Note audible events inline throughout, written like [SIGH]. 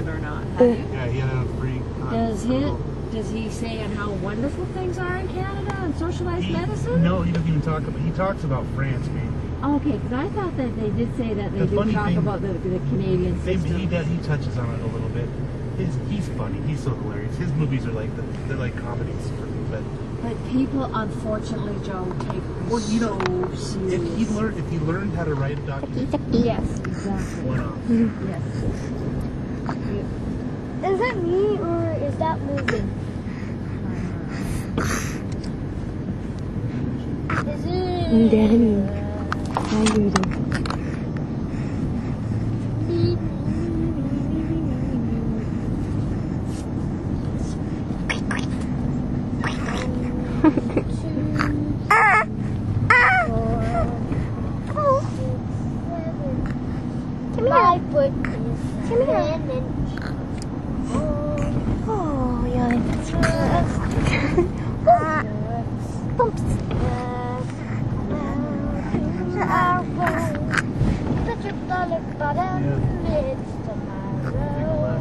it or not. Yeah, he had a free. con- Does he? Does he say on how wonderful things are in Canada and socialized He- medicine? No, he doesn't even talk about. He talks about France mainly. Okay, because I thought that they did say that they The do funny talk thing- about the, the Canadian They, system. he does. He touches on it a little bit. His, he's funny. He's so hilarious. His movies are like the, they're like comedies for me. But But people, unfortunately, Joe, take Well, you know, so if he learned if he learned how to write a documentary, Yes, exactly. why not? Yes. Is that me or is that moving? Is it? Dani. How you doing? My foot is Come here. Oh, yeah. Bumps. Such a dollar bottom, it's tomorrow.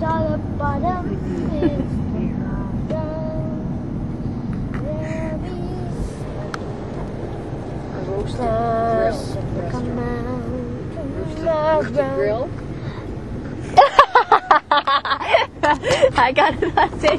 Dollar bottom, it's Come grill. out tomorrow. Grill. I got it [LAUGHS] that day.